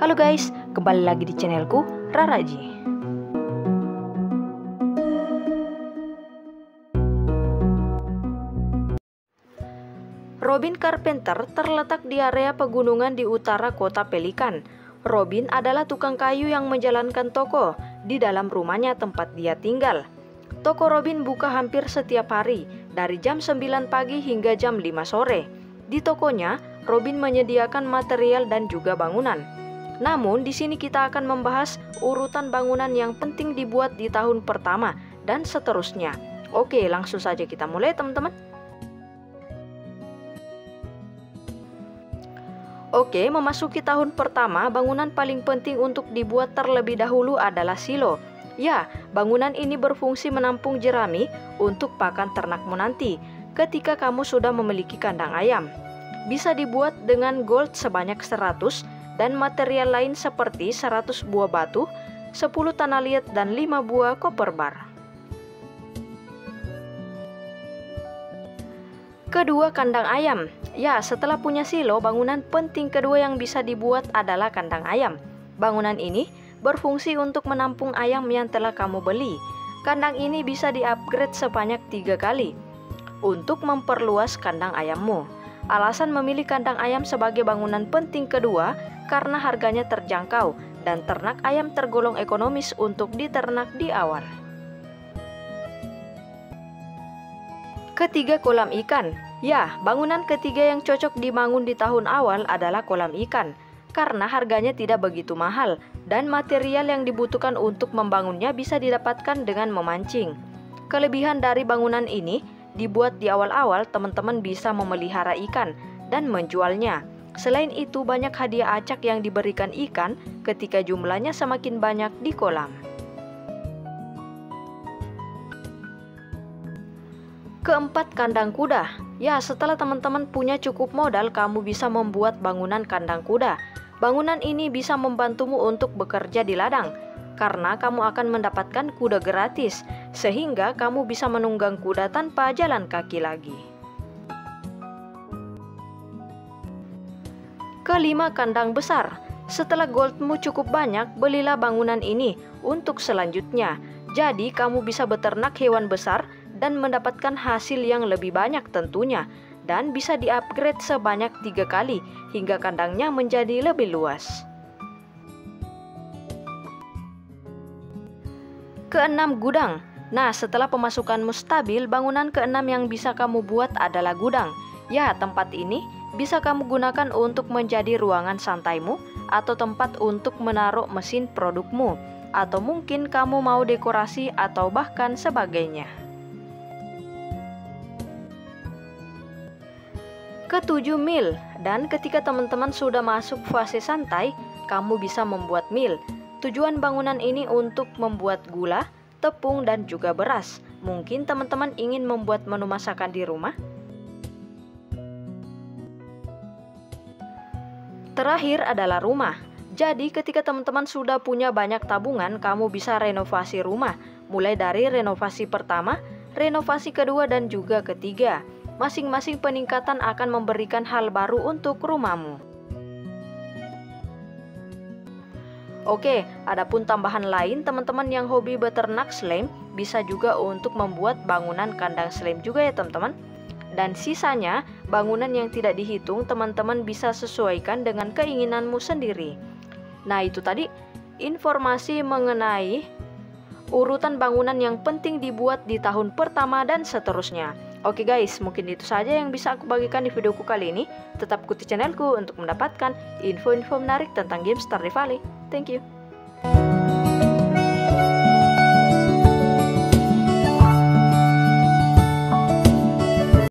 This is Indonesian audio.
Halo guys, kembali lagi di channelku Raraji. Robin Carpenter terletak di area pegunungan di utara kota Pelikan. Robin adalah tukang kayu yang menjalankan toko di dalam rumahnya tempat dia tinggal. Toko Robin buka hampir setiap hari, dari jam 9 pagi hingga jam 5 sore. Di tokonya, Robin menyediakan material dan juga bangunan. Namun, di sini kita akan membahas urutan bangunan yang penting dibuat di tahun pertama dan seterusnya. Oke, langsung saja kita mulai, teman-teman. Oke, memasuki tahun pertama, bangunan paling penting untuk dibuat terlebih dahulu adalah silo. Ya, bangunan ini berfungsi menampung jerami untuk pakan ternakmu nanti ketika kamu sudah memiliki kandang ayam. Bisa dibuat dengan gold sebanyak 100 dan material lain seperti 100 buah batu, 10 tanah liat, dan 5 buah koper bar. Kedua, kandang ayam. Ya, setelah punya silo, bangunan penting kedua yang bisa dibuat adalah kandang ayam. Bangunan ini berfungsi untuk menampung ayam yang telah kamu beli. Kandang ini bisa di-upgrade sebanyak tiga kali untuk memperluas kandang ayammu. Alasan memilih kandang ayam sebagai bangunan penting kedua karena harganya terjangkau dan ternak ayam tergolong ekonomis untuk diternak di awal. Ketiga, kolam ikan. Ya, bangunan ketiga yang cocok dibangun di tahun awal adalah kolam ikan karena harganya tidak begitu mahal dan material yang dibutuhkan untuk membangunnya bisa didapatkan dengan memancing. Kelebihan dari bangunan ini dibuat di awal-awal teman-teman bisa memelihara ikan dan menjualnya. Selain itu, banyak hadiah acak yang diberikan ikan ketika jumlahnya semakin banyak di kolam. Keempat, kandang kuda. Ya, setelah teman-teman punya cukup modal, kamu bisa membuat bangunan kandang kuda. Bangunan ini bisa membantumu untuk bekerja di ladang, karena kamu akan mendapatkan kuda gratis, sehingga kamu bisa menunggang kuda tanpa jalan kaki lagi. Kelima, kandang besar. Setelah goldmu cukup banyak, belilah bangunan ini untuk selanjutnya. Jadi, kamu bisa beternak hewan besar dan mendapatkan hasil yang lebih banyak tentunya. Dan bisa di-upgrade sebanyak tiga kali hingga kandangnya menjadi lebih luas. Keenam, gudang. Nah, setelah pemasukanmu stabil, bangunan keenam yang bisa kamu buat adalah gudang. Ya, tempat ini bisa kamu gunakan untuk menjadi ruangan santaimu atau tempat untuk menaruh mesin produkmu, atau mungkin kamu mau dekorasi atau bahkan sebagainya. Ketujuh mil, dan ketika teman-teman sudah masuk fase santai, kamu bisa membuat mil. Tujuan bangunan ini untuk membuat gula, tepung, dan juga beras. Mungkin teman-teman ingin membuat menu masakan di rumah, Terakhir adalah rumah. Jadi ketika teman-teman sudah punya banyak tabungan, kamu bisa renovasi rumah. Mulai dari renovasi pertama, renovasi kedua, dan juga ketiga. Masing-masing peningkatan akan memberikan hal baru untuk rumahmu. Oke, adapun tambahan lain teman-teman yang hobi beternak slime bisa juga untuk membuat bangunan kandang slime juga ya teman-teman. Dan sisanya, bangunan yang tidak dihitung teman-teman bisa sesuaikan dengan keinginanmu sendiri. Nah, itu tadi informasi mengenai urutan bangunan yang penting dibuat di tahun pertama dan seterusnya. Oke guys, mungkin itu saja yang bisa aku bagikan di videoku kali ini. Tetap ikuti channelku untuk mendapatkan info-info menarik tentang game Stardew Valley. Thank you.